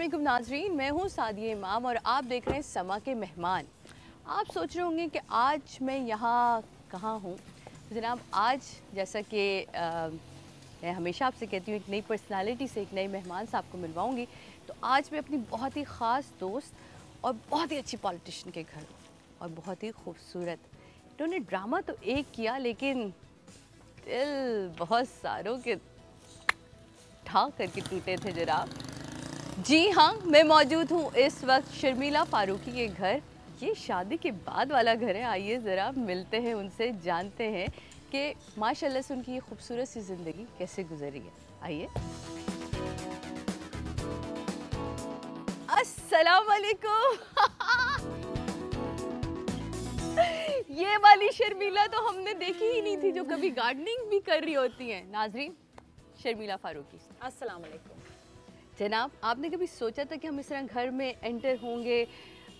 असलम नाजरीन, मैं हूँ सादिया इमाम और आप देख रहे हैं समा के मेहमान। आप सोच रहे होंगे कि आज मैं यहाँ कहाँ हूँ? जनाब, आज जैसा कि मैं हमेशा आपसे कहती हूँ, एक नई पर्सनालिटी से एक नए मेहमान से आपको मिलवाऊँगी। तो आज मैं अपनी बहुत ही ख़ास दोस्त और बहुत ही अच्छी पॉलिटिशियन के घर और बहुत ही खूबसूरत, इन्होंने ड्रामा तो एक किया, लेकिन दिल बहुत सारों के ठा करके टूटे थे जनाब। जी हाँ मैं मौजूद हूँ इस वक्त शर्मिला फारूकी के घर। ये शादी के बाद वाला घर है, आइए ज़रा मिलते हैं उनसे, जानते हैं कि माशाल्लाह से उनकी ये खूबसूरत सी ज़िंदगी कैसे गुजरी है। आइए। अस्सलाम वालेकुम ये वाली शर्मिला तो हमने देखी ही नहीं थी, जो कभी गार्डनिंग भी कर रही होती हैं। नाजरीन, शर्मिला फारूकी अस्सलाम वालेकुम जनाब आपने कभी सोचा था कि हम इस तरह घर में एंटर होंगे?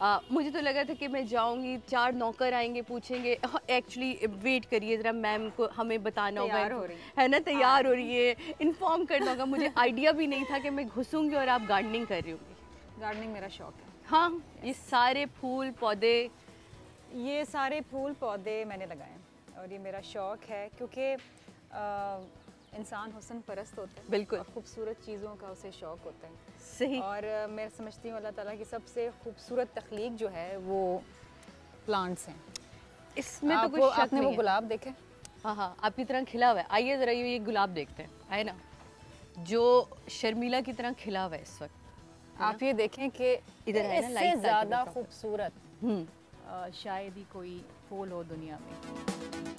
आ, मुझे तो लगा था कि मैं जाऊँगी चार नौकर आएँगे पूछेंगे एक्चुअली वेट करिए ज़रा मैम को हमें बताना होगा। हो है। ना? तैयार हो रही है इन्फॉर्म करना होगा। मुझे आइडिया भी नहीं था कि मैं घुसूँगी और आप गार्डनिंग कर रही होंगी। गार्डनिंग मेरा शौक है। हाँ ये सारे फूल पौधे। ये सारे फूल पौधे मैंने लगाए और ये मेरा शौक है क्योंकि इंसान हुसन परस्त होता है। बिल्कुल। खूबसूरत चीज़ों का उसे शौक होता है। सही। और मैं समझती हूँ अल्लाह ताला की सबसे खूबसूरत तख्लीक जो है वो प्लांट्स हैं। इसमें तो कोई शक आपने वो नहीं गुलाब देखे? हाँ हाँ आपकी तरह खिला हुआ है। आइए ज़रा ये ये गुलाब देखते हैं। है ना? जो शर्मिला की तरह खिला हुआ है इस वक्त। आप ये देखें कि इधर इससे ज़्यादा खूबसूरत हम्म। शायद ही कोई फूल हो दुनिया में।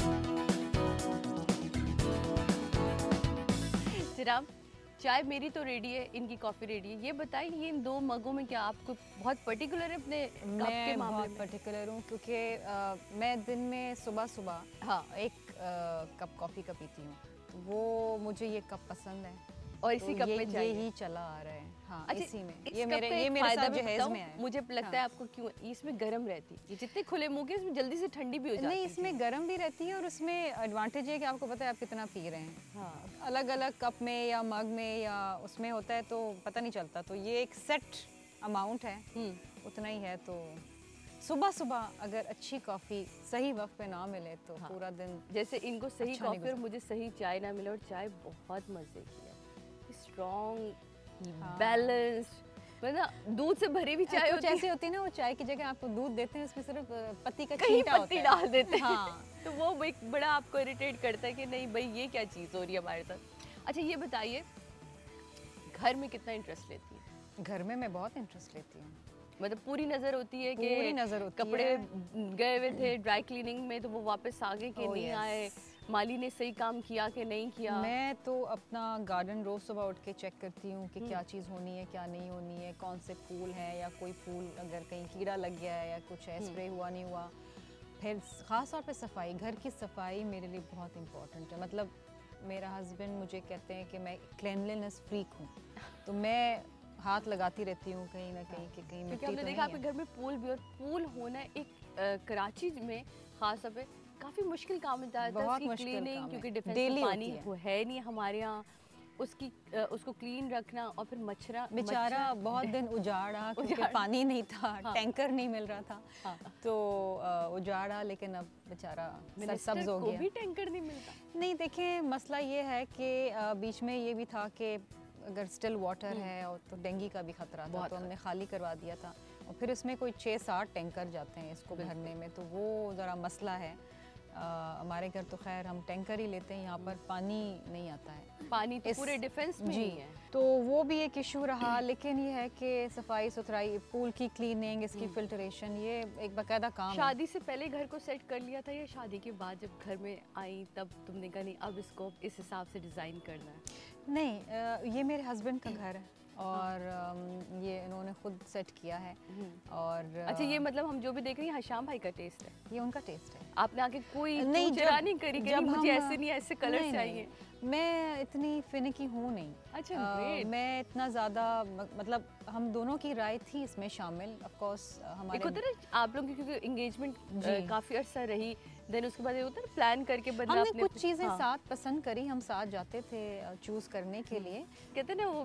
जनाब चाय मेरी तो रेडी है इनकी कॉफ़ी रेडी है। ये बताइए ये इन दो मगों में क्या आपको बहुत पर्टिकुलर है अपने कप के मैं मामले बहुत में? पर्टिकुलर हूँ क्योंकि आ, मैं दिन में सुबह सुबह हाँ। एक आ, कप कॉफ़ी का पीती हूँ। वो मुझे ये कप पसंद है। और इसी तो कप में चाहिए ही चला आ रहा है। हाँ अच्छा, इसी में। इस ये मेरे ये मेरे साथ जहेज में है। मुझे लगता है आपको क्यों इसमें गर्म रहती है। जितने खुले मुँह के इसमें जल्दी से ठंडी भी हो जाती है नहीं इसमें गर्म भी रहती है और उसमें एडवांटेज है कि आपको पता है आप कितना पी रहे हैं। हाँ। अलग अलग कप में या मग में या उसमें होता है तो पता नहीं चलता। तो ये एक सेट अमाउंट है। हम्म। उतना ही है तो सुबह सुबह अगर अच्छी कॉफ़ी सही वक्त पे ना मिले तो हाँ। पूरा दिन जैसे इनको सही अच्छा कॉफ़ी और मुझे सही चाय ना मिले और चाय बहुत मज़े की है। स्ट्रॉन्ग हाँ। बैलेंस्ड मतलब दूध से भरी भी चाय होती है। ऐसी होती है ना वो चाय की जगह आपको दूध देते हैं उसमें सिर्फ़ पत्ती का कहीं पत्ती होता है। डाल देते हैं। हाँ। तो वो एक बड़ा आपको इरिटेट करता है कि नहीं भाई ये क्या चीज़ हो रही है हमारे साथ? अच्छा ये बताइए घर में कितना इंटरेस्ट लेती है? घर में मैं बहुत इंटरेस्ट लेती हूँ। मतलब पूरी नज़र होती है पूरी कि नज़र होती कपड़े है। गए हुए थे ड्राई क्लीनिंग में तो वो वापस आ गए कि Oh, नहीं आए? माली ने सही काम किया कि नहीं किया? मैं तो अपना गार्डन रोज सुबह उठ के चेक करती हूँ कि क्या चीज़ होनी है क्या नहीं होनी है कौन से फूल हैं या कोई फूल अगर कहीं कीड़ा लग गया है या कुछ है स्प्रे हुआ नहीं हुआ। फिर ख़ास तौर पे सफ़ाई घर की सफ़ाई मेरे लिए बहुत इम्पोर्टेंट है। मतलब मेरा हस्बैंड मुझे कहते हैं कि मैं क्लेनलीनेस फ्रीक हूँ। तो मैं हाथ लगाती रहती हूँ कहीं ना कहीं कि कहीं क्योंकि हमने तो देखा आपके घर में पूल भी और पूल होना एक अ, कराची में खास तौर पे काफ़ी मुश्किल काम होता है बहुत मुश्किल क्लीनिंग क्योंकि डिफेंस में पानी है। वो है नहीं हमारे यहाँ। उसकी उसको क्लीन रखना और फिर मच्छरा बेचारा बहुत दिन उजाड़ा क्योंकि। पानी नहीं था हाँ। टैंकर नहीं मिल रहा था। हाँ। तो उजाड़ा लेकिन अब बेचारा सरसब्ज हो गया। भी टैंकर नहीं मिलता। नहीं देखें मसला ये है कि बीच में ये भी था कि अगर स्टिल वाटर है और तो डेंगू का भी खतरा था तो हमने खाली करवा दिया था। और फिर इसमें कोई छः सात टैंकर जाते हैं इसको भरने में तो वो ज़रा मसला है। हमारे घर तो खैर हम टैंकर ही लेते हैं यहाँ पर पानी नहीं आता है। पानी तो इस- पूरे डिफेंस में जी है तो वो भी एक इशू रहा लेकिन ये है कि सफ़ाई सुथराई पूल की क्लीनिंग इसकी फिल्टरेशन ये एक बाकायदा काम शादी से पहले घर को सेट कर लिया था या शादी के बाद जब घर में आई तब तुमने कहा नहीं अब इसको इस हिसाब से डिज़ाइन करना है? नहीं ये मेरे हस्बैंड का घर है। और ये इन्होंने खुद सेट किया है। और अच्छा ये मतलब हम जो भी देख रहे हैं हशाम भाई का टेस्ट है? ये उनका टेस्ट है। आपने आके कोई नहीं, नहीं जब- नहीं करी कि मुझे हम- ऐसे नहीं ऐसे कलर नहीं, चाहिए। मैं इतनी फिनिकी हूँ नहीं। अच्छा, great. मैं इतना ज़्यादा मतलब हम दोनों की राय थी इसमें शामिल। ऑफ़ कोर्स एक हमारे होता है ना आप लोगों की क्योंकि एंगेजमेंट काफ़ी अरसा रही। देन उसके बाद ये होता ना प्लान करके बंदा हमने कुछ चीज़ें हाँ। साथ पसंद करी हम साथ जाते थे चूज़ करने के लिए। कहते ना वो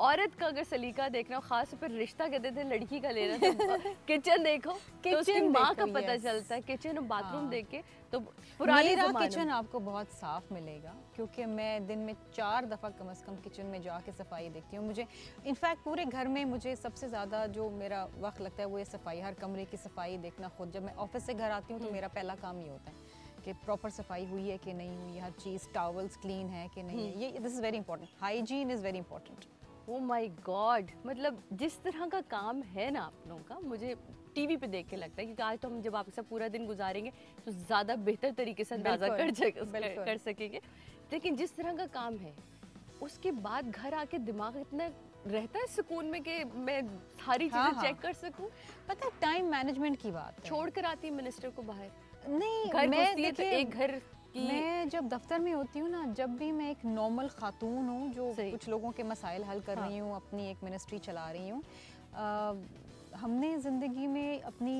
औरत का अगर सलीका देखना हो खास पर रिश्ता कहते थे लड़की का लेना तो किचन देखो तो उसकी माँ का पता चलता है किचन और बाथरूम हाँ। देख के तो पुराने किचन आपको बहुत साफ़ मिलेगा क्योंकि मैं दिन में चार दफ़ा कम से कम किचन में जाके सफ़ाई देखती हूँ। मुझे इनफैक्ट पूरे घर में मुझे सबसे ज़्यादा जो मेरा वक्त लगता है वो ये सफ़ाई हर कमरे की सफ़ाई देखना खुद। जब मैं ऑफ़िस से घर आती हूँ तो मेरा पहला काम ये होता है कि प्रॉपर सफ़ाई हुई है कि नहीं हुई हर चीज़ टावल्स क्लीन है कि नहीं है। ये this is very important hygiene is very important oh my god मतलब जिस तरह का काम है ना आप लोगों का मुझे टीवी पे देख के लगता है क्योंकि आज तो हम जब आपके साथ पूरा दिन गुजारेंगे तो ज़्यादा बेहतर तरीके से अंदाज़ा कर, कर सकेंगे। लेकिन जिस तरह का काम है उसके बाद घर आके दिमाग इतना रहता है सुकून में कि मैं सारी हाँ, चीज़ें हाँ। चेक कर सकूँ? पता है टाइम मैनेजमेंट की बात छोड़ कर आती है मिनिस्टर को बाहर। नहीं घर मैं तो देखिए, एक घर की मैं जब दफ्तर में होती हूँ ना जब भी मैं एक नॉर्मल खातून हूँ जो कुछ लोगों के मसाइल हल कर हाँ। रही हूँ अपनी एक मिनिस्ट्री चला रही हूँ हमने ज़िंदगी में अपनी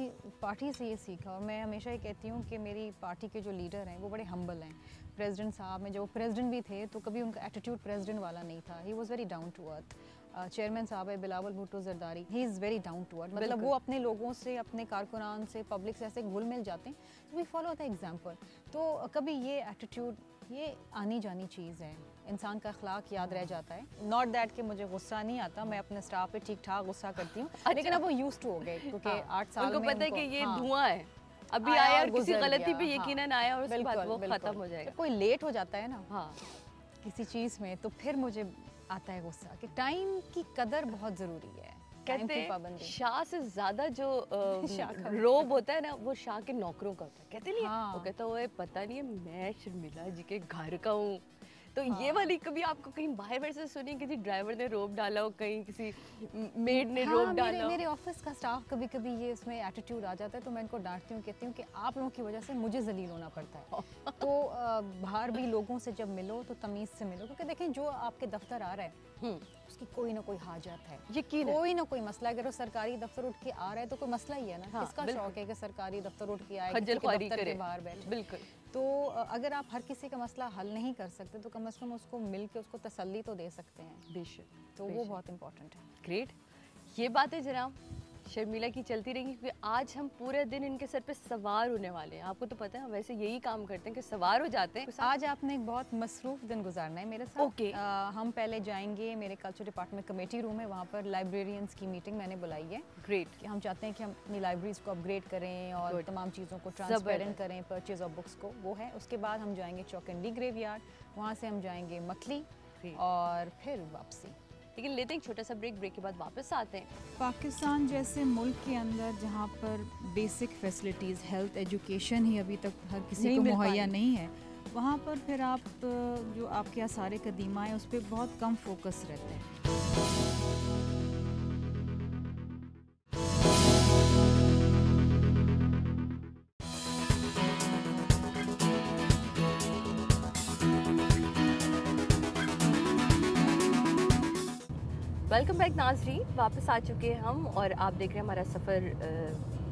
पार्टी से ये सीखा और मैं हमेशा ये कहती हूँ कि मेरी पार्टी के जो लीडर हैं वो बड़े हम्बल हैं। प्रेसिडेंट साहब में जब वो प्रेसिडेंट भी थे तो कभी उनका एटीट्यूड प्रेसिडेंट वाला नहीं था। He was very down to earth chairman साहब है Bilawal Bhutto Zardari. He is very down to earth मतलब वो अपने लोगों से अपने कारकुनान से पब्लिक से ऐसे घुल मिल जाते हैं। तो वी फॉलो द एग्ज़ाम्पल तो कभी ये एटीट्यूड ये आनी जानी चीज़ है। इंसान का अखलाक याद रह जाता है। नॉट दैट कि मुझे गुस्सा नहीं आता मैं अपने स्टाफ पे ठीक ठाक गुस्सा करती हूँ। अच्छा। लेकिन अब वो यूज़ टू हो गए क्योंकि हाँ, आठ साल उनको पता है कि ये हाँ, धुआँ है। अभी आया आया और किसी गलती पे हाँ। आया और उसके बाद वो खत्म हो जाएगा। कोई लेट हो जाता है ना। हाँ। किसी चीज़ में तो फिर मुझे आता है गुस्सा कि टाइम की कदर बहुत ज़रूरी है कहते हैं शाह से ज़्यादा जो रोब होता है ना वो शाह के नौकरों का होता है कहते नहीं है? हाँ। वो कहता हुआ पता नहीं है मैं शर्मिला जी के घर का हूँ तो ये हाँ। वाली कभी आपको कहीं बाहर बाहर से सुनी किसी ड्राइवर ने रोब डाला हो कहीं किसी मेड ने हाँ, रोब डाला हो? मेरे ऑफ़िस का स्टाफ कभी कभी ये इसमें एटीट्यूड आ जाता है तो मैं इनको डांटती हूँ कहती हूँ कि आप लोगों की वजह से मुझे जलील होना पड़ता है। तो बाहर भी लोगों से जब मिलो तो तमीज़ से मिलो क्योंकि देखें जो आपके दफ्तर आ रहा है हम्म, उसकी कोई ना कोई हाजत है। यकीन कोई ना कोई मसला अगर वो सरकारी दफ्तर उठ के आ रहा है तो कोई मसला ही है ना? हाँ, किसका शौक है कि सरकारी दफ्तर उठ के आए के दफ्तर के बाहर बैठे? बिल्कुल। तो अगर आप हर किसी का मसला हल नहीं कर सकते तो कम अज़ कम उसको मिल के उसको तसल्ली तो दे सकते हैं। बेशक तो वो बहुत इंपॉर्टेंट है। ग्रेट ये बात है जनाब शर्मिला की चलती रहेंगी क्योंकि आज हम पूरे दिन इनके सर पे सवार होने वाले हैं। आपको तो पता है हम वैसे यही काम करते हैं कि सवार हो जाते हैं। आज आपने एक बहुत मसरूफ दिन गुजारना है मेरे साथ। ओके। Okay. हम पहले जाएँगे मेरे कल्चर डिपार्टमेंट कमेटी रूम है वहाँ पर लाइब्रेरियंस की मीटिंग मैंने बुलाई है। ग्रेट कि हम चाहते हैं कि हम अपनी लाइब्रेरीज को अपग्रेड करें और Good. तमाम चीज़ों को। ट्रांसपेरेंट करें परचेज ऑफ़ बुक्स को वो है। उसके बाद हम जाएँगे चौकंडी ग्रेवयार्ड वहाँ से हम जाएँगे मकली और फिर वापसी। लेकिन लेते हैं छोटा सा ब्रेक ब्रेक के बाद वापस आते हैं। पाकिस्तान जैसे मुल्क के अंदर जहाँ पर बेसिक फैसिलिटीज़ हेल्थ एजुकेशन ही अभी तक हर किसी को मुहैया नहीं है वहाँ पर फिर आप जो आपके यहाँ सारे कदीमा है उस पर बहुत कम फोकस रहते हैं। वेलकम बैक नाजरी वापस आ चुके हैं हम और आप देख रहे हैं हमारा सफ़र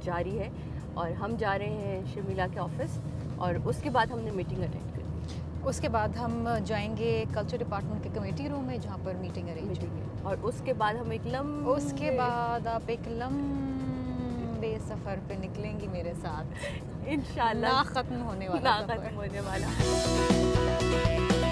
जारी है और हम जा रहे हैं शर्मिला के ऑफ़िस और उसके बाद हमने मीटिंग अटेंड कर। उसके बाद हम जाएँगे कल्चर डिपार्टमेंट के कमेटी रूम में जहाँ पर मीटिंग अरेंज मीटिंग है और उसके बाद हम एक लम उसके बाद आप एक लंबे सफ़र पे निकलेंगी मेरे साथ। इन ख़त्म होने वाला ना खत्म होने वाला।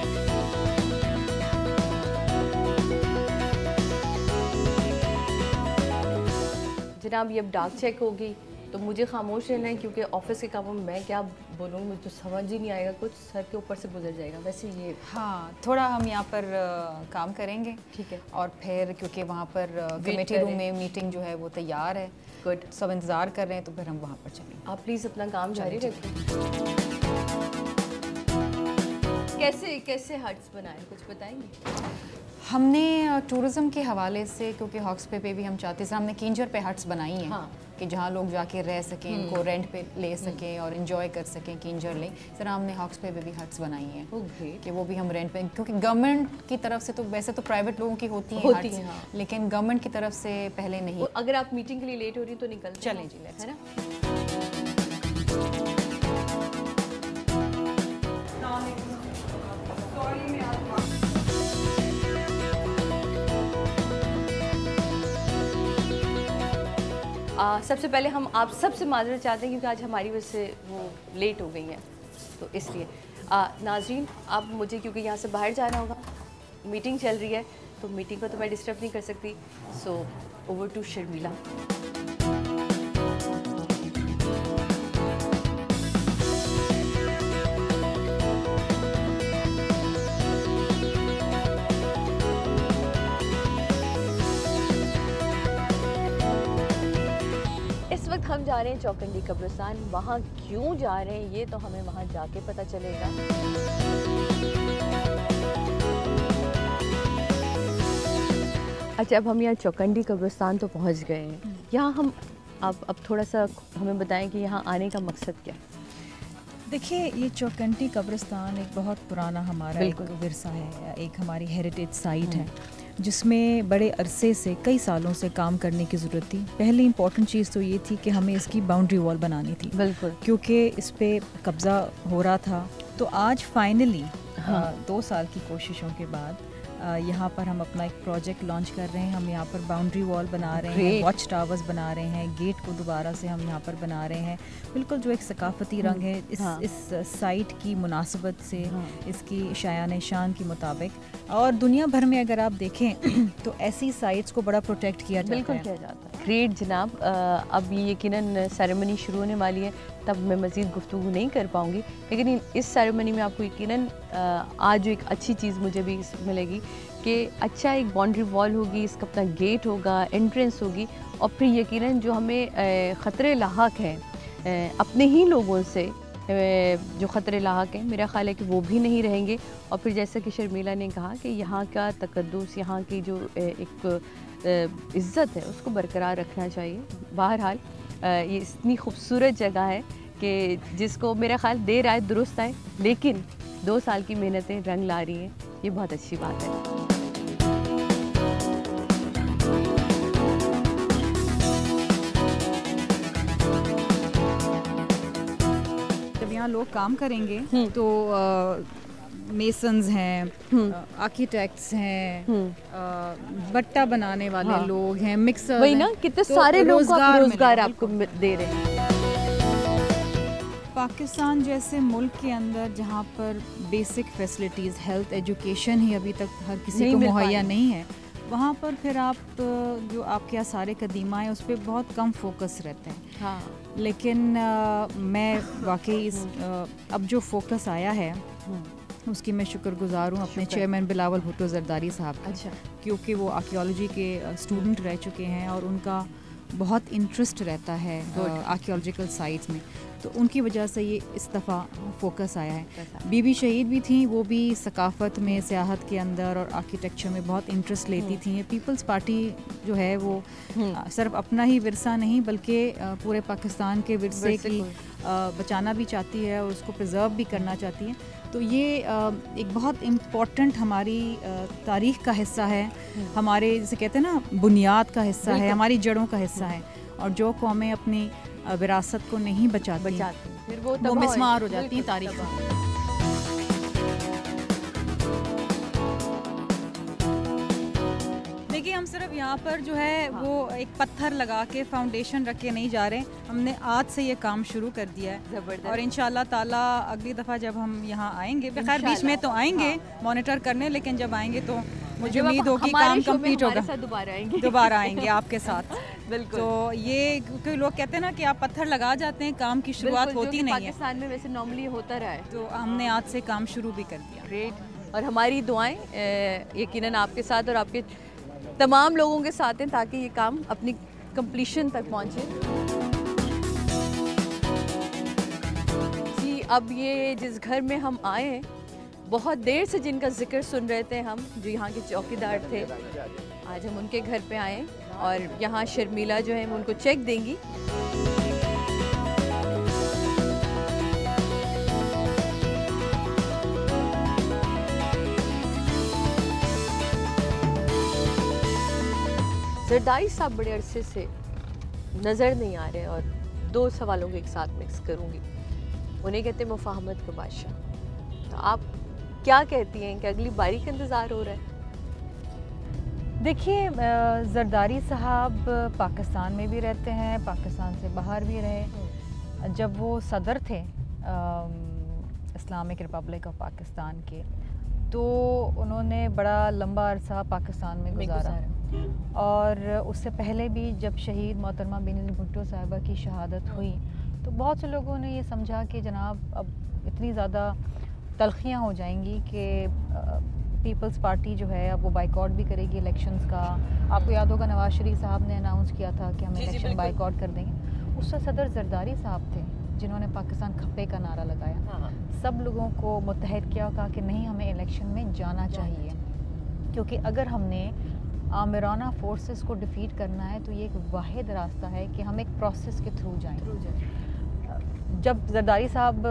जनाब ये अब डाक चेक होगी तो मुझे खामोश रहना है क्योंकि ऑफ़िस के कामों में मैं क्या बोलूँ मुझे तो समझ ही नहीं आएगा कुछ सर के ऊपर से गुजर जाएगा। वैसे ये हाँ थोड़ा हम यहाँ पर अ, काम करेंगे। ठीक है। और फिर क्योंकि वहाँ पर कमेटी रूम में मीटिंग जो है वो तैयार है। गुड सब इंतज़ार कर रहे हैं तो फिर हम वहाँ पर चलेंगे। आप प्लीज़ अपना काम जारी रखें। कैसे कैसे हट्स बनाए कुछ बताएँगे? हमने टूरिज़्म के हवाले से क्योंकि हॉक्स पे पे भी हम चाहते हैं हमने किंजर पे हट्स बनाई हैं हाँ। कि जहाँ लोग जाके रह सकें इनको रेंट पे ले सकें और इन्जॉय कर सकें किंजर लें। सर हमने हॉक्स पे पे भी हट्स बनाई हैं कि वो भी हम रेंट पे क्योंकि गवर्नमेंट की तरफ़ से तो वैसे तो प्राइवेट लोगों की होती हैं होती हैं, हाँ। लेकिन गवर्नमेंट की तरफ़ से पहले नहीं। अगर आप मीटिंग के लिए लेट हो रही तो निकल चलें जी, है ना? आ, सबसे पहले हम आप सबसे माजरत चाहते हैं क्योंकि आज हमारी वजह से वो लेट हो गई हैं। तो इसलिए नाजीन आप मुझे क्योंकि यहाँ से बाहर जाना होगा मीटिंग चल रही है तो मीटिंग को तो मैं डिस्टर्ब नहीं कर सकती। सो ओवर टू शर्मिला हम जा रहे हैं चौकंडी कब्रिस्तान। वहाँ क्यों जा रहे हैं ये तो हमें वहाँ जाके पता चलेगा। अच्छा अब हम यहाँ चौकंडी कब्रिस्तान तो पहुँच गए हैं। यहाँ हम आप अब थोड़ा सा हमें बताएँ कि यहाँ आने का मकसद क्या है। देखिए ये चौकंटी कब्रिस्तान एक बहुत पुराना हमारा एक विरसा है एक हमारी हेरिटेज साइट है। जिसमें बड़े अरसे से कई सालों से काम करने की ज़रूरत थी। पहली इंपॉर्टेंट चीज़ तो ये थी कि हमें इसकी बाउंड्री वॉल बनानी थी। बिल्कुल। क्योंकि इस पर कब्ज़ा हो रहा था। तो आज फाइनली हाँ। दो साल की कोशिशों के बाद यहाँ पर हम अपना एक प्रोजेक्ट लॉन्च कर रहे हैं। हम यहाँ पर बाउंड्री वॉल बना रहे हैं वॉच टावर्स बना रहे हैं गेट को दोबारा से हम यहाँ पर बना रहे हैं। बिल्कुल जो एक सकाफती रंग है इस हाँ। इस साइट की मुनासिबत से हाँ। इसकी शायान शान के मुताबिक। और दुनिया भर में अगर आप देखें तो ऐसी साइट्स को बड़ा प्रोटेक्ट किया जाता बिल्कुल किया जाता है। ग्रेट जनाब। अब ये यकीनन सेरेमनी शुरू होने वाली है, तब मैं मज़ीद गुफ्तु नहीं कर पाऊँगी। लेकिन इस सेरेमनी में आपको यकीनन आज एक अच्छी चीज़ मुझे भी मिलेगी कि अच्छा एक बाउंड्री वॉल होगी, इसका अपना गेट होगा एंट्रेंस होगी और फिर यकीनन जो हमें ख़तरे लाक हैं अपने ही लोगों से जो ख़तरे लाक हैं, मेरा ख्याल है कि वो भी नहीं रहेंगे। और फिर जैसा कि शर्मिला ने कहा कि यहाँ का तकदस यहाँ की जो एक इज़्ज़त है उसको बरकरार रखना चाहिए बहरहाल ये इतनी खूबसूरत जगह है कि जिसको मेरा ख्याल देर आए दुरुस्त आए लेकिन दो साल की मेहनतें रंग ला रही हैं ये बहुत अच्छी बात है जब यहाँ लोग काम करेंगे हम्म। तो मेसन्स हैं हम्म। आर्किटेक्ट्स हैं हम्म। बट्टा बनाने वाले हाँ। लोग हैं मिक्सर वही ना कितने तो सारे लोग आप रोज़गार आपको दे रहे हैं। पाकिस्तान जैसे मुल्क के अंदर जहाँ पर बेसिक फैसिलिटीज़ हेल्थ एजुकेशन ही अभी तक हर किसी को मुहैया नहीं है वहाँ पर फिर आप जो आपके यहाँ सारे कदीमा है उस पर बहुत कम फोकस रहते हैं। हाँ। लेकिन अ, मैं वाकई इस अ, अब जो फोकस आया है उसकी मैं शुक्रगुजार हूँ। अपने चेयरमैन बिलावल भुट्टो जरदारी साहब अच्छा। क्योंकि वो आर्कियोलॉजी के स्टूडेंट रह चुके हैं और उनका बहुत इंटरेस्ट रहता है. आर्कियोलॉजिकल साइट्स में। तो उनकी वजह से ये इस दफ़ा फोकस आया है। बीबी शहीद भी थी वो भी सकाफ़त में सियाहत के अंदर और आर्किटेक्चर में बहुत इंटरेस्ट लेती थी। पीपल्स पार्टी जो है वो हम्म। सिर्फ़ अपना ही विरसा नहीं बल्कि पूरे पाकिस्तान के विरसे की बचाना भी चाहती है और उसको प्रिजर्व भी करना चाहती है। तो ये एक बहुत इंपॉर्टेंट हमारी तारीख का हिस्सा है। हमारे जैसे कहते हैं ना बुनियाद का हिस्सा है हमारी जड़ों का हिस्सा है। और जो कौमें अपनी विरासत को नहीं बचाती। बचाते। फिर वो वो मिसमार हो जाती। हैं तारीख देखिए हम सिर्फ़ यहाँ पर जो है हाँ। वो एक पत्थर लगा के फाउंडेशन रख के नहीं जा रहे। हमने आज से ये काम शुरू कर दिया है। और इन ताला अगली दफ़ा जब हम यहाँ आएँगे खैर बीच में तो आएँगे मॉनिटर करने लेकिन जब आएँगे तो मुझे उम्मीद होगी काम कंप्लीट होगा। दोबारा आएँगे। दोबारा आएँगे आपके साथ। बिल्कुल। तो ये क्योंकि लोग कहते हैं ना कि आप पत्थर लगा जाते हैं काम की शुरुआत होती नहीं है। पाकिस्तान में वैसे नॉर्मली होता रहा है। तो हमने आज से काम शुरू भी कर दिया। ग्रेट और हमारी दुआएँ यकीनन आपके साथ और आपके तमाम लोगों के साथ हैं ताकि ये काम अपनी कंप्लीशन तक पहुँचे। जी अब ये जिस घर में हम आए हैं बहुत देर से जिनका ज़िक्र सुन रहे थे हम जो यहाँ के चौकीदार थे आज हम उनके घर पे आए और यहाँ शर्मिला जो है उनको चेक देंगी। जरदारी साहब बड़े अरसे से नज़र नहीं आ रहे और दो सवालों को एक साथ मिक्स करूँगी। उन्हें कहते हैं मुफाहमत का बादशाह। तो आप क्या कहती हैं कि अगली बारी का इंतज़ार हो रहा है? देखिए जरदारी साहब पाकिस्तान में भी रहते हैं पाकिस्तान से बाहर भी रहे। जब वो सदर थे इस्लामिक रिपब्लिक ऑफ़ पाकिस्तान के तो उन्होंने बड़ा लंबा अरसा पाकिस्तान में गुजारा। है और उससे पहले भी जब शहीद मोहतरमा बिन भुट्टो साहिबा की शहादत हुई तो बहुत से लोगों ने ये समझा कि जनाब अब इतनी ज़्यादा तलखियाँ हो जाएँगी कि पीपल्स पार्टी जो है अब वो बाइकआउट भी करेगी इलेक्शंस का। आपको याद होगा नवाज़ शरीफ साहब ने अनाउंस किया था कि हम इलेक्शन बाइकआउट कर देंगे। उससे सदर जरदारी साहब थे जिन्होंने पाकिस्तान खप्पे का नारा लगाया। हाँ, हाँ। सब लोगों को मुतहद किया कहा कि नहीं हमें इलेक्शन में जाना चाहिए। क्योंकि अगर हमने आमिराना फोर्सेस को डिफीट करना है तो ये एक वाद रास्ता है कि हम एक प्रोसेस के थ्रू जाएँ। जब जरदारी साहब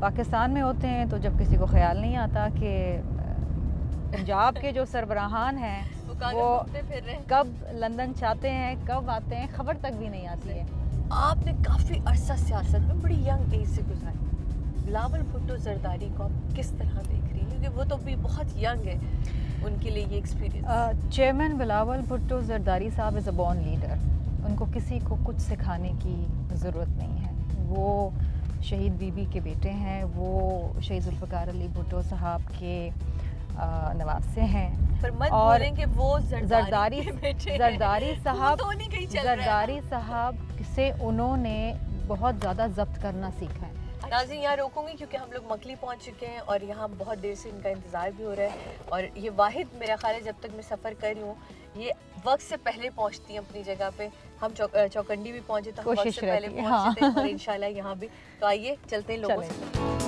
पाकिस्तान में होते हैं तो जब किसी को ख्याल नहीं आता कि पंजाब के जो सरबराहान हैं वो फिर रहे। कब लंदन चाहते हैं कब आते हैं खबर तक भी नहीं आती है। आपने काफ़ी अरसा सियासत में बड़ी यंग एज से गुजारी बिलावल भुट्टो जरदारी को आप किस तरह देख रही हैं? क्योंकि वो तो भी बहुत यंग है उनके लिए ये एक्सपीरियंस चेयरमैन बिलावल भुट्टो जरदारी साहब इज़ अ बॉर्न लीडर उनको किसी को कुछ सिखाने की ज़रूरत नहीं है। वो शहीद बीबी के बेटे हैं वो शहीद जुल्फ़ार अली भुट्टो साहब के नवासे हैं। पर मत और कि वो जरदारी जरदारी साहब तो जरदारी साहब से उन्होंने बहुत ज़्यादा जब्त करना सीखा है। नाजी यहाँ रोकूँगी क्योंकि हम लोग मकली पहुँच चुके हैं और यहाँ बहुत देर से इनका इंतज़ार भी हो रहा है। और ये वाहिद मेरा ख्याल है जब तक मैं सफ़र कर रही हूँ ये वक्त से पहले पहुँचती हैं अपनी जगह पे। हम चौकंडी भी पहुँचे तो हम वक्त से पहले पहुँचते हैं और इंशाल्लाह यहाँ भी। तो आइए चलते हैं लोगों से।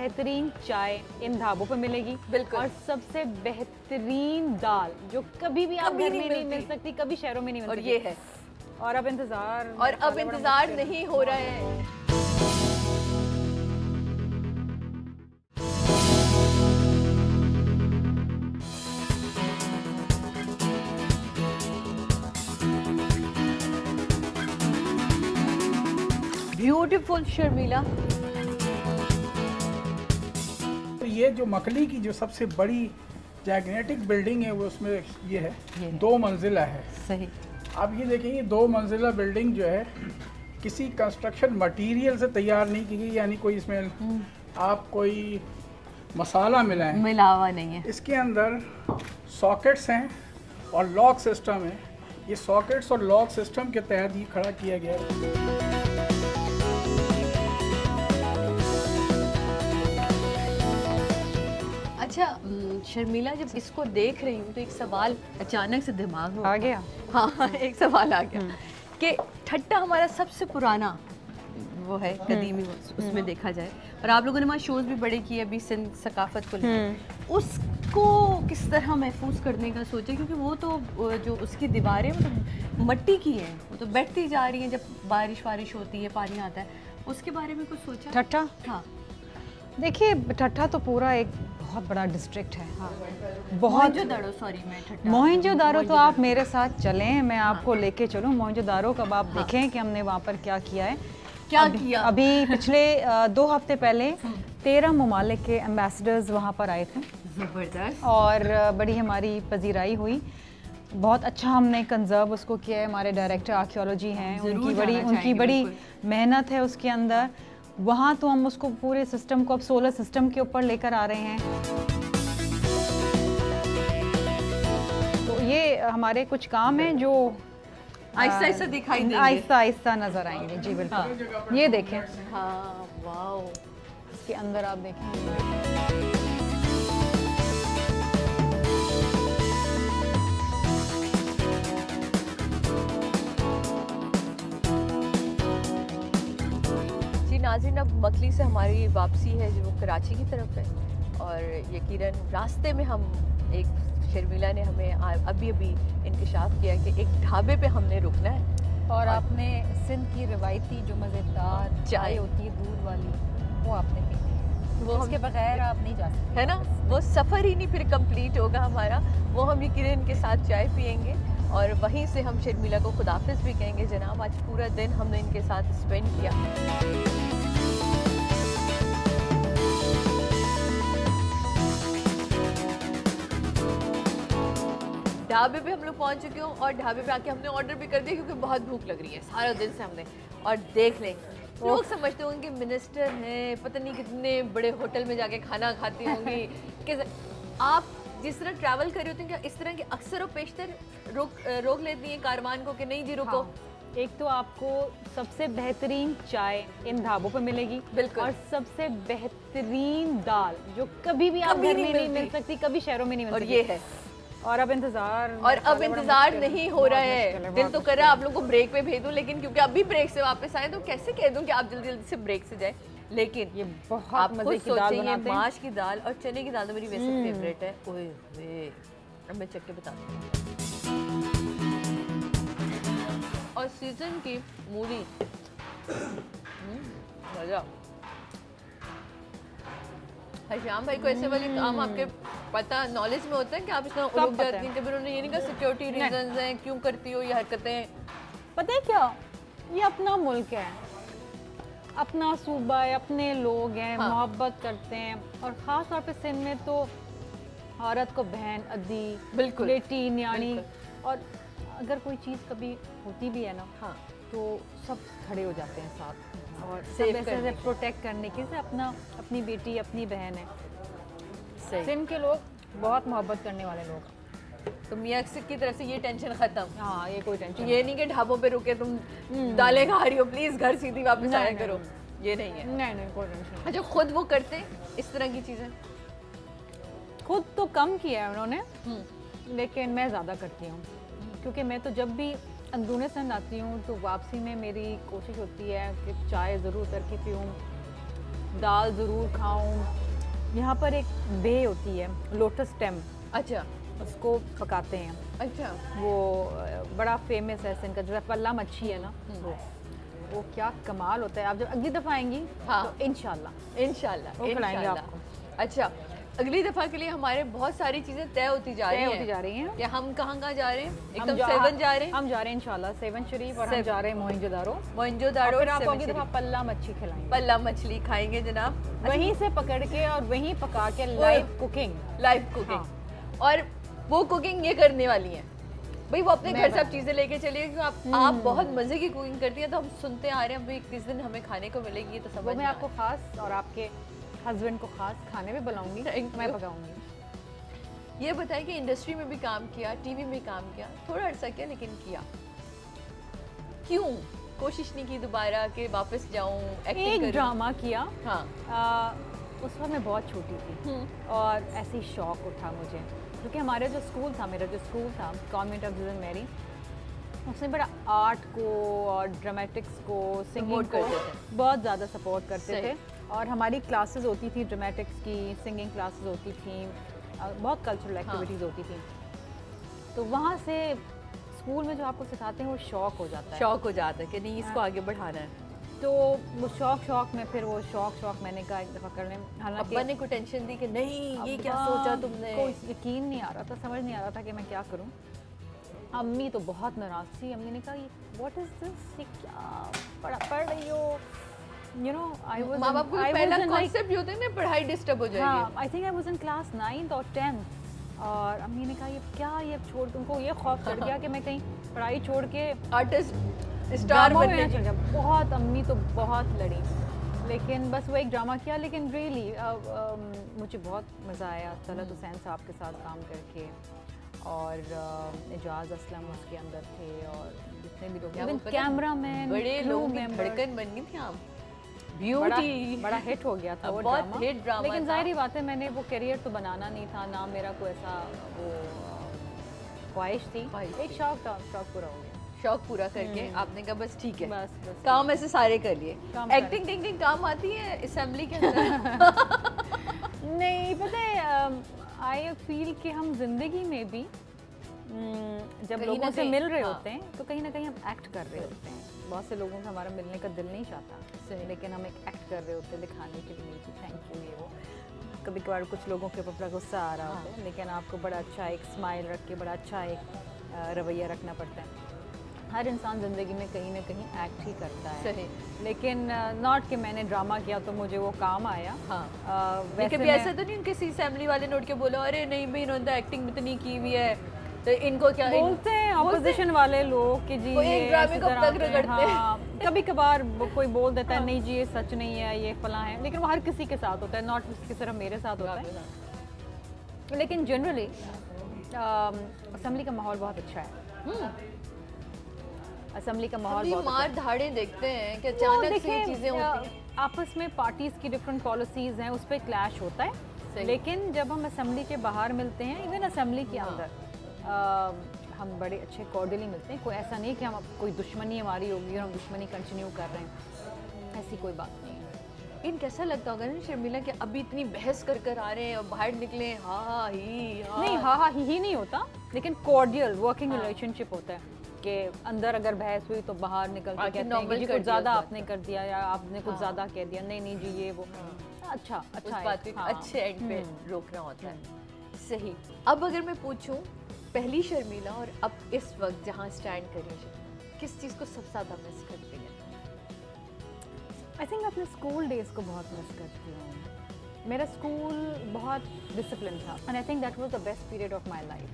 बेहतरीन चाय इन ढाबों पर मिलेगी। बिल्कुल। और सबसे बेहतरीन दाल जो कभी भी आप घर में नहीं मिल सकती कभी शहरों में नहीं मिल और ये है। और अब इंतज़ार। और अब इंतज़ार नहीं हो रहा है। ब्यूटीफुल शर्मिला ये जो मकली की जो सबसे बड़ी जैगनेटिक बिल्डिंग है वो उसमें ये है। ये दो मंजिला है। सही। आप ये देखेंगे दो मंजिला बिल्डिंग जो है किसी कंस्ट्रक्शन मटेरियल से तैयार नहीं की गई यानी कोई इसमें हम्म। आप कोई मसाला मिलाएँ मिलावा नहीं है। इसके अंदर सॉकेट्स हैं और लॉक सिस्टम है। ये सॉकेट्स और लॉक सिस्टम के तहत ही खड़ा किया गया है। अच्छा शर्मिला जब इसको देख रही हूँ तो एक सवाल अचानक से दिमाग में आ गया। हाँ एक सवाल आ गया हम्म। कि ठट्टा हमारा सबसे पुराना वो है हम्म। कदीमी उसमें हम्म। देखा जाए। और आप लोगों ने वहाँ शोज़ भी बड़े किए अभी सिंध सकाफत को लेकर। उसको किस तरह महफूज करने का सोचा? क्योंकि वो तो जो उसकी दीवारें वो तो मट्टी की हैं वो तो बैठती जा रही हैं जब बारिश वारिश होती है पानी आता है। उसके बारे में कुछ सोचा? ठट्टा? हाँ। देखिए ठट्ठा तो पूरा एक बहुत बड़ा डिस्ट्रिक्ट है। हाँ। बहुत सॉरी मैं मोहनजो दारो तो आप मेरे साथ चलें मैं आपको हाँ। लेके चलूँ। मोहनजो दारो कब आप हाँ। देखें कि हमने वहाँ पर क्या किया है। क्या अभी, किया? अभी पिछले दो हफ़्ते पहले हम्म। तेरह ममालिक के एम्बेसडर्स वहाँ पर आए थे। ज़बरदस्त। और बड़ी हमारी पजीराई हुई। बहुत अच्छा हमने कंजर्व उसको किया है। हमारे डायरेक्टर आर्कियोलॉजी हैं। उनकी बड़ी उनकी बड़ी मेहनत है उसके अंदर। वहाँ तो हम उसको पूरे सिस्टम को अब सोलर सिस्टम के ऊपर लेकर आ रहे हैं। तो ये हमारे कुछ काम हैं जो आहिस्ता आहिस्ता दिखाई देंगे। आहिस्ता आहिस्ता नज़र आएँगे। जी बिल्कुल। हाँ। ये देखें। हाँ वाओ। इसके अंदर आप देखें। नाजिन अब मकली से हमारी वापसी है जो कराची की तरफ़ है और यकीनन रास्ते में हम एक शर्मिला ने हमें अभी अभी इंकशाफ किया कि एक ढाबे पे हमने रुकना है। और आपने सिंध की रिवायती जो मज़ेदार चाय। होती है दूध वाली वो आपने पी ली। वो हम- उसके बगैर आप नहीं जा सकते। है ना? वो सफ़र ही नहीं फिर कंप्लीट होगा हमारा। वो हम यकीनन के साथ चाय पियेंगे और वहीं से हम शर्मिला को खुदाफिज भी कहेंगे जनाब आज पूरा दिन हमने इनके साथ स्पेंड किया। ढाबे पे हम लोग पहुँच चुके हो और ढाबे पे आके हमने ऑर्डर भी कर दिया क्योंकि बहुत भूख लग रही है सारा दिन से हमने। और देख लें लोग समझते होंगे कि मिनिस्टर हैं पता नहीं कितने बड़े होटल में जाके खाना खाती होंगी। कि आप जिस तरह ट्रैवल कर रहे होते हैं क्या इस तरह के अक्सर और पेशतर रोक रोक लेती हैं कारवान को कि नहीं जी रुको? हाँ। एक तो आपको सबसे बेहतरीन चाय इन ढाबों पर मिलेगी बिल्कुल। और सबसे बेहतरीन दाल जो कभी भी आप घर में नहीं मिल सकती कभी शहरों में नहीं मिल सकती। ये है। और अब इंतज़ार। और अब इंतज़ार नहीं हो रहा है। दिल तो कर रहा है आप लोग को ब्रेक पे भेज दूँ लेकिन क्योंकि अभी ब्रेक से वापस आए तो कैसे कह दूँ कि आप जल्दी जल्दी से ब्रेक से जाए? लेकिन ये बहुत आप मज़े की दाल बनाते हैं। माश की दाल और चने की दाल तो मेरी वैसे हम्म। फेवरेट है। ओए वे। अब मैं चख के बताती हूँ। और सीज़न की मूली। हम्म, मज़ा। हरश्याम भाई को ऐसे वाले काम आपके पता नॉलेज में होता है कि आप इतना हम्म। उलझ जाती है। कभी उन्होंने ये नहीं कहा सिक्योरिटी। रीजंस हैं क्यों करती हो ये हरकतें पता है क्या ये अपना मुल्क है अपना सूबा है अपने लोग हैं हाँ। मोहब्बत करते हैं और ख़ास तौर पे सिंध में तो औरत को बहन अदी बिल्कुल। बेटी न्याणी और अगर कोई चीज़ कभी होती भी है ना हाँ तो सब खड़े हो जाते हैं साथ और सब ऐसे करने प्रोटेक्ट करने के से अपना अपनी बेटी अपनी बहन है। सही। सिंध के लोग बहुत मोहब्बत करने वाले लोग तो मियाँ की तरफ़ से ये टेंशन खत्म। हाँ ये कोई टेंशन ये नहीं। कि ढाबों पे रुके तुम दालें खा रही हो प्लीज़ घर सीधी वापस आया करो। ये नहीं है। नहीं नहीं कोई टेंशन अच्छा खुद वो करते हैं इस तरह की चीज़ें? खुद तो कम किया है उन्होंने हम्म, लेकिन मैं ज़्यादा करती हूँ। क्योंकि मैं तो जब भी अंदरूनी सिंध आती हूँ तो वापसी में मेरी कोशिश होती है कि चाय ज़रूर उतर के पीऊँ दाल ज़रूर खाऊँ। यहाँ पर एक बे होती है लोटस स्टेम अच्छा। उसको पकाते हैं। अच्छा। वो बड़ा फ़ेमस है सिंध का जो पल्ला मच्छी है ना वो। वो क्या कमाल होता है। आप जब अगली दफ़ा आएँगी हाँ। तो इनशाला इंशाल्लाह वो खिलाएँगे आपको। अच्छा अगली दफ़ा के लिए हमारे बहुत सारी चीज़ें तय होती जा रही हैं होती जा रही हैं। कि हम कहाँ कहाँ जा रहे हैं? एकदम सेवन जा रहे हैं। हम जा रहे हैं इंशाल्लाह सेवन शरीफ और हम जा रहे हैं मोहिंजोदारो मोइंजोदारो फिर और आपको अगली दफ़ा पल्ला मच्छी खिलाएँगे। पल्ला मछली खाएँगे जनाब। वहीं से पकड़ के और वहीं पका के लाइव कुकिंग लाइव कुकिंग और वो कुकिंग ये करने वाली है। भाई वो अपने घर से आप चीज़ें लेके चलिए क्योंकि आप आप बहुत मज़े की कुकिंग करती हैं तो हम सुनते आ रहे हैं भाई किस दिन हमें खाने को मिलेगी तो समझ मैं आपको खास और आपके हस्बैंड को खास खाने में बुलाऊँगी मैं पकाऊँगी ये बताएँ कि इंडस्ट्री में भी काम किया टीवी में काम किया थोड़ा अर्सा किया लेकिन किया? क्यों? कोशिश नहीं की दोबारा कि वापस जाऊँ एक ड्रामा किया। हाँ। आ, उस वक्त मैं बहुत छोटी थी हम्म, और ऐसे ही शौक उठा मुझे। क्योंकि हमारा जो स्कूल था मेरा जो स्कूल था कॉन्वेंट ऑफ़ जिजन मैरी उसने बड़ा आर्ट को और ड्रामेटिक्स को सिंगिंग को बहुत ज़्यादा सपोर्ट करते। थे। और हमारी क्लासेस होती थी ड्रामेटिक्स की सिंगिंग क्लासेस होती थी बहुत कल्चरल हाँ। एक्टिविटीज़ होती थी। तो वहाँ से स्कूल में जो आपको सिखाते हैं वो शौक हो जाता है। शौक हो जाता है कि नहीं इसको आगे बढ़ाना है। तो वो शौक शौक में फिर वो शौक शौक मैंने कहा एक दफ़ा करने हालाँकि अब्बा ने कोई टेंशन दी कि नहीं ये क्या सोचा तुमने? कोई यकीन नहीं आ रहा था समझ नहीं आ रहा था कि मैं क्या करूँ। अम्मी तो बहुत नाराज़ थी। अम्मी ने कहा ये व्हाट इज़ दिस ये क्या पढ़ पढ़ रही हो? यू नो आई वाज माँ बाप को पहला कॉन्सेप्ट होता है ना पढ़ाई डिस्टर्ब हो हाँ जाएगी I think I was in class ninth और टेंथ और अम्मी ने कहा ये क्या ये छोड़ उनको ये खौफ चढ़ गया कि मैं कहीं पढ़ाई छोड़ के आर्टिस्ट स्टार बनने। चल गया बहुत अम्मी तो बहुत लड़ी। लेकिन बस वो एक ड्रामा किया लेकिन रियली मुझे बहुत मज़ा आया तलत हुसैन साहब के साथ काम करके और एजाज असलम उसके अंदर थे और जितने भी लोग है? कैमरा मैन बड़े लोग बन गई थी आप। ब्यूटी बड़ा हिट हो गया था वो बहुत ड्रामा hit drama लेकिन ज़ाहिर बात है मैंने वो करियर तो बनाना नहीं था ना मेरा कोई ऐसा वो ख्वाहिश थी। एक शौक था शौक पूरा हो गया। शौक पूरा करके आपने कहा बस ठीक है बस बस काम ऐसे सारे कर लिए। एक्टिंग टिंग काम आती है असेंबली के अंदर। नहीं पता है आई फील कि हम ज़िंदगी में भी हम्म, जब लोगों से मिल रहे हाँ। होते हैं तो कहीं ना कहीं हम एक्ट कर रहे होते हैं। बहुत से लोगों का हमारा मिलने का दिल नहीं चाहता सही। लेकिन हम एक एक्ट कर रहे होते हैं दिखाने के लिए कि थैंक यू ये वो। कभी कभार कुछ लोगों के ऊपर बड़ा गुस्सा आ रहा होता है लेकिन आपको बड़ा अच्छा एक स्माइल रख के बड़ा अच्छा एक रवैया रखना पड़ता है। हर इंसान ज़िंदगी में कहीं ना कहीं एक्ट ही करता है। सही। लेकिन नॉट कि मैंने ड्रामा किया तो मुझे वो काम आया। हाँ। नहीं, वैसे कभी ऐसा तो नहीं किसी फैमिली वाले नोट के बोला अरे नहीं भाई इन्होंने एक्टिंग इतनी की हुई है। तो इनको क्या बोलते हैं ऑपोजिशन वाले लोग कि जी ये ड्रामे को तक रगड़ते हैं। हाँ, कभी कभार कोई बोल देता है नहीं जी ये सच नहीं है ये फला है। लेकिन वो हर किसी के साथ होता है नॉट कि सिर्फ़ मेरे साथ होता है। लेकिन जनरली असेंबली का माहौल बहुत अच्छा है। असेंबली का माहौल बहुत अच्छा मार धाड़े देखते हैं कि अचानक से चीज़ें होती हैं। आपस में पार्टीज़ की डिफरेंट पॉलिसीज़ हैं उस पर क्लैश होता है। लेकिन जब हम असेंबली के बाहर मिलते हैं इवन असेंबली के हाँ। अंदर हम बड़े अच्छे कॉर्डियली मिलते हैं। कोई ऐसा नहीं कि हम कोई दुश्मनी हमारी होगी और हम दुश्मनी कंटिन्यू कर रहे हैं। ऐसी कोई बात नहीं है। इन कैसा लगता होगा ना शर्मिला कि अभी इतनी बहस कर कर आ रहे हैं और बाहर निकले हाँ हाँ ही हाँ नहीं हाँ हाँ ही ही नहीं होता लेकिन कॉर्डियल वर्किंग हाँ। रिलेशनशिप होता है कि अंदर अगर बहस हुई तो बाहर निकल के कहते हैं कि जी कुछ ज़्यादा आपने कर दिया या आपने कुछ हाँ। ज़्यादा कह दिया नहीं नहीं जी ये वो। अच्छा अच्छा बात एक हाँ। अच्छे एंड पे हम्म। रोकना होता है। सही। अब अगर मैं पूछूँ पहली शर्मिला और अब इस वक्त जहाँ स्टैंड कर रही किस चीज़ को सबसे ज़्यादा मिस करती है? आई थिंक अपने स्कूल डेज़ को बहुत मिस करती हूँ। मेरा स्कूल बहुत डिसिप्लिन था and I think that was the best period of my life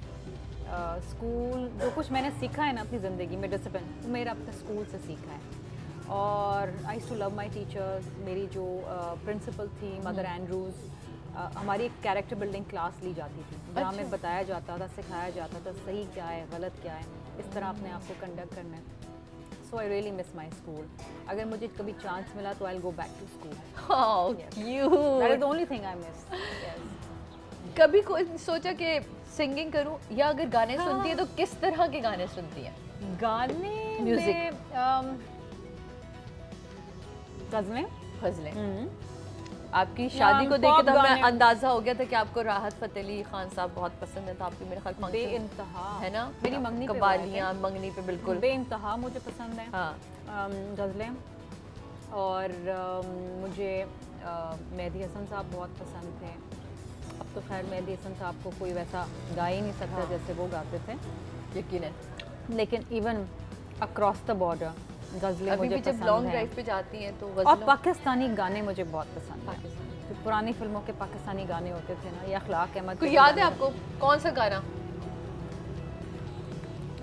school जो कुछ मैंने सीखा है ना अपनी ज़िंदगी में डिसिप्लिन वो मेरा अपने स्कूल से सीखा है। और I too love my teachers मेरी जो प्रिंसिपल थी मदर एंड्रूज हमारी एक कैरेक्टर बिल्डिंग क्लास ली जाती थी जहाँ अच्छा। बताया जाता था सिखाया जाता था सही क्या है गलत क्या है इस तरह अपने आप को कंडक्ट करना। है so I really miss my school अगर मुझे कभी चांस मिला तो I go back to school only thing I miss कभी कोई सोचा कि सिंगिंग करूँ या अगर गाने हाँ। सुनती है तो किस तरह के गाने सुनती है? गाने. में, um, गजलें गजलें आपकी शादी को देख के तो हमें अंदाज़ा हो गया था कि आपको राहत फतेह अली खान साहब बहुत पसंद है तो आपके मेरे ख्याल बेइंतहा। है ना? मेरी मंगनी कबालियाँ मंगनी पे बिल्कुल। बेइंतहा मुझे पसंद है। हाँ। गज़लें। और मुझे मेहदी हसन साहब बहुत पसंद थे। अब तो खैर मेहदी हसन साहब को कोई वैसा गा ही नहीं सकता हाँ। जैसे वो गाते थे। यकीन है लेकिन इवन अक्रॉस द बॉर्डर गज़लें अभी मुझे भी जब लॉन्ग ड्राइव पे जाती हैं तो और पाकिस्तानी गाने मुझे बहुत पसंद हैं। पाकिस्तानी। जो पुरानी फ़िल्मों के पाकिस्तानी गाने होते थे ना या अखलाक अहमद कोई याद है आपको? कौन सा गाना?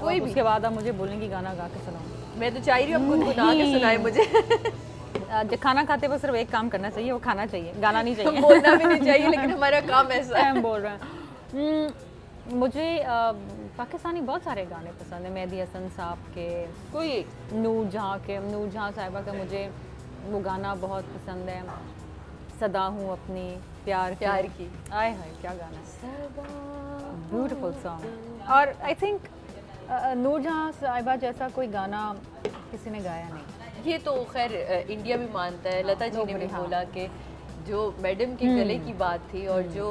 कोई भी। उसके बाद आप मुझे बोलेंगी गाना गा के सुनाओ। मैं तो चाह रही हूँ आप गुनगुना के सुनाए मुझे। अ, जो खाना खाते वक्त सिर्फ़ एक काम करना चाहिए वो खाना चाहिए गाना नहीं चाहिए। बोलना भी नहीं चाहिए लेकिन हमारा काम ऐसा है। हम बोल रहे हैं। मुझे पाकिस्तानी बहुत सारे गाने पसंद हैं मेहदी हसन साहब के कोई नूर जहाँ के नूर जहाँ साहिबा का मुझे वो गाना बहुत पसंद है। सदा हूँ अपनी प्यार प्यार की। आए हाय क्या गाना ब्यूटीफुल सॉन्ग और आई थिंक नूर जहाँ साहिबा जैसा कोई गाना किसी ने गाया नहीं। ये तो खैर इंडिया भी मानता है। लता जी ने भी हाँ। बोला कि जो मैडम के गले की बात थी और जो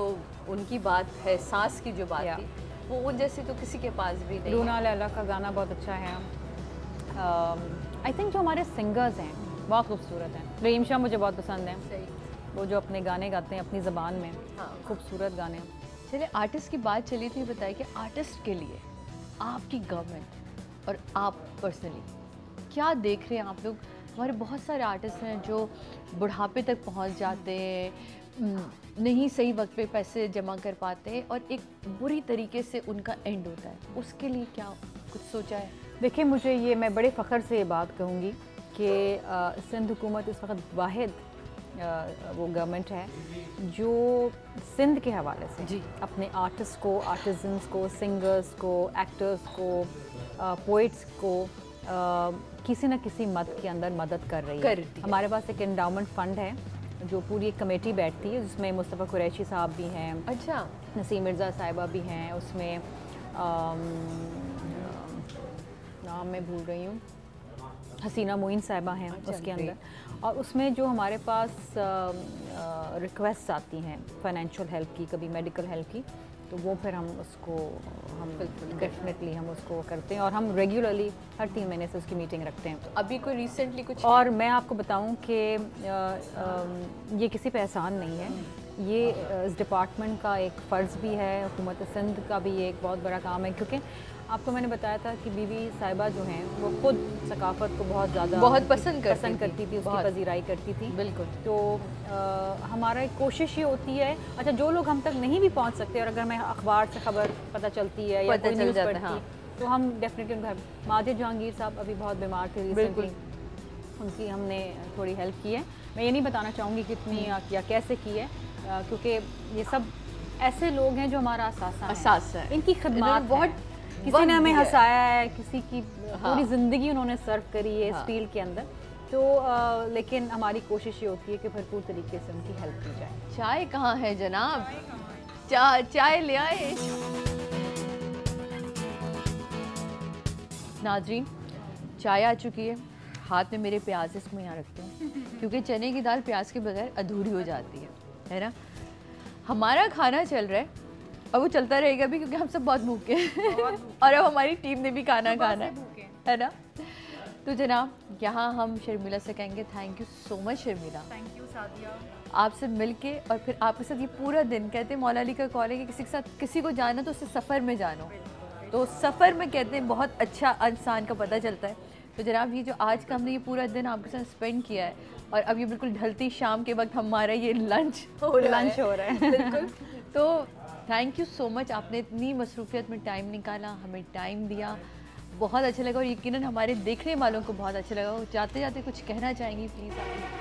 उनकी बात है सांस की जो बात थी वो उन जैसी तो किसी के पास भी नहीं लूना लैला का गाना बहुत अच्छा है। आई थिंक जो हमारे सिंगर्स हैं बहुत खूबसूरत हैं। रहीम शाह मुझे बहुत पसंद हैं। वो जो अपने गाने गाते हैं अपनी ज़बान में हाँ। खूबसूरत गाने। चलिए आर्टिस्ट की बात चली थी बताइए कि आर्टिस्ट के लिए आपकी गवर्नमेंट और आप पर्सनली क्या देख रहे हैं आप लोग? हमारे बहुत सारे आर्टिस्ट हैं जो बुढ़ापे तक पहुँच जाते हैं नहीं सही वक्त पे पैसे जमा कर पाते और एक बुरी तरीके से उनका एंड होता है उसके लिए क्या कुछ सोचा है देखिए मुझे ये मैं बड़े फ़ख्र से ये बात कहूँगी कि सिंध हुकूमत इस वक्त वाहिद अ, वो गवर्नमेंट है जो सिंध के हवाले से जी। अपने आर्टिस्ट को आर्टिजन्स को सिंगर्स को एक्टर्स को पोइट्स को अ, किसी न किसी मद के अंदर मदद कर रही है। हमारे पास एक एंडाउमेंट फ़ंड है जो पूरी एक कमेटी बैठती है जिसमें मुस्तफ़ा कुरैशी साहब भी हैं अच्छा। नसीम मिर्ज़ा साहिबा भी हैं उसमें नाम मैं भूल रही हूँ। हसीना मोइन साहिबा हैं अच्छा, उसके अंदर। और उसमें जो हमारे पास रिक्वेस्ट आती हैं फाइनेंशियल हेल्प की कभी मेडिकल हेल्प की तो वो फिर हम उसको हम डेफिनेटली हम उसको करते हैं और हम रेगुलरली हर तीन महीने से उसकी मीटिंग रखते हैं। अभी कोई रिसेंटली कुछ और मैं आपको बताऊँ कि ये किसी पे एहसान नहीं है। ये इस डिपार्टमेंट का एक फ़र्ज़ भी है हुकूमत सिंध का भी ये एक बहुत बड़ा काम है क्योंकि आपको मैंने बताया था कि बीवी साहिबा जो हैं वो खुद सकाफत को बहुत ज़्यादा बहुत पसंद करती पसंद करती थी उसकी पजीराई करती थी। बिल्कुल। तो आ, हमारा एक कोशिश ये होती है अच्छा जो लोग हम तक नहीं भी पहुँच सकते और अगर मैं अखबार से खबर पता चलती है या कोई न्यूज़ पढ़ती हाँ। तो हम डेफिनेटली उनका माजिद जहांगीर साहब अभी बहुत बीमार थे रिसेंटली उनकी हमने थोड़ी हेल्प की है। मैं ये नहीं बताना चाहूँगी कितनी या, या कैसे की है क्योंकि ये सब ऐसे लोग हैं जो हमारा असासा है। इनकी खदमात बहुत किसी ने हमें हंसाया है किसी की हाँ। पूरी ज़िंदगी उन्होंने सर्व करी है हाँ। फ़ील्ड के अंदर। तो आ, लेकिन हमारी कोशिश ये होती है कि भरपूर तरीके से उनकी हेल्प की जाए। चाय कहाँ है जनाब? चाय चाय ले आए। नाजरीन चाय आ चुकी है। हाथ में मेरे प्याज इसको यहाँ रखती हूँ। क्योंकि चने की दाल प्याज के बगैर अधूरी हो जाती है है ना? हमारा खाना चल रहा है। और वो चलता रहेगा भी क्योंकि हम सब बहुत भूखे हैं। और अब हमारी टीम ने भी खाना खाना है। है। ना? तो जनाब यहाँ हम शर्मिला से कहेंगे thank you so much Sharmila. Thank you Sadia. आपसे मिल के और फिर आपके साथ ये पूरा दिन कहते हैं मौला अली का कॉल है कि किसी के साथ किसी को जाना तो उससे सफ़र में जानो। तो सफ़र में कहते हैं बहुत अच्छा इंसान का पता चलता है। तो जनाब ये जो आज का हमने ये पूरा दिन आपके साथ स्पेंड किया है और अब ये बिल्कुल ढलती शाम के वक्त हमारा ये लंच हो लंच हो रहा है। बिल्कुल। तो थैंक यू सो मच आपने इतनी मसरूफियत में टाइम निकाला हमें टाइम दिया। बहुत अच्छा लगा और यकीनन हमारे देखने वालों को बहुत अच्छा लगा। जाते जाते कुछ कहना चाहेंगी please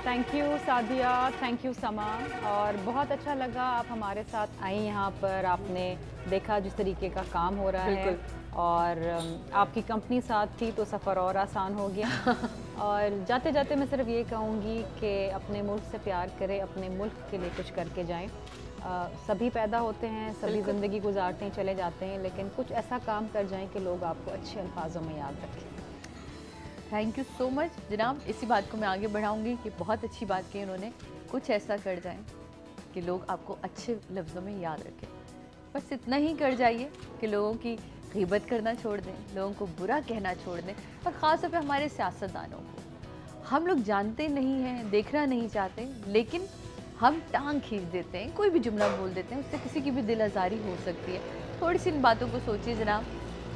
thank you Sadia. Thank you Sama. और बहुत अच्छा लगा आप हमारे साथ आई यहाँ पर। आपने देखा जिस तरीके का काम हो रहा है। और आपकी कंपनी साथ थी तो सफ़र और आसान हो गया। और जाते जाते मैं सिर्फ़ ये कहूँगी कि अपने मुल्क से प्यार करें अपने मुल्क के लिए कुछ करके जाएँ। सभी पैदा होते हैं सभी ज़िंदगी गुजारते हैं चले जाते हैं लेकिन कुछ ऐसा काम कर जाएँ कि लोग आपको अच्छे अल्फाजों में याद रखें। थैंक यू सो मच जनाब इसी बात को मैं आगे बढ़ाऊँगी कि बहुत अच्छी बात की उन्होंने। कुछ ऐसा कर जाएँ कि लोग आपको अच्छे लफ्ज़ों में याद रखें। बस इतना ही कर जाइए कि लोगों की गिबत करना छोड़ दें लोगों को बुरा कहना छोड़ दें और ख़ास तौर पर हमारे सियासतदानों को। हम लोग जानते नहीं हैं देखना नहीं चाहते लेकिन हम टांग खींच देते हैं, कोई भी जुमला बोल देते हैं, उससे किसी की भी दिल आज़ारी हो सकती है। थोड़ी सी इन बातों को सोचिए जनाब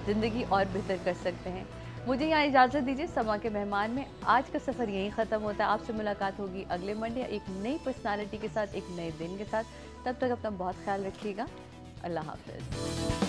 ज़िंदगी और बेहतर कर सकते हैं। मुझे यहाँ इजाज़त दीजिए, समा के मेहमान में आज का सफ़र यहीं ख़त्म होता है। आपसे मुलाकात होगी अगले मंडे, एक नई पर्सनालिटी के साथ, एक नए दिन के साथ। तब तक अपना बहुत ख्याल रखिएगा। अल्लाह हाफिज़।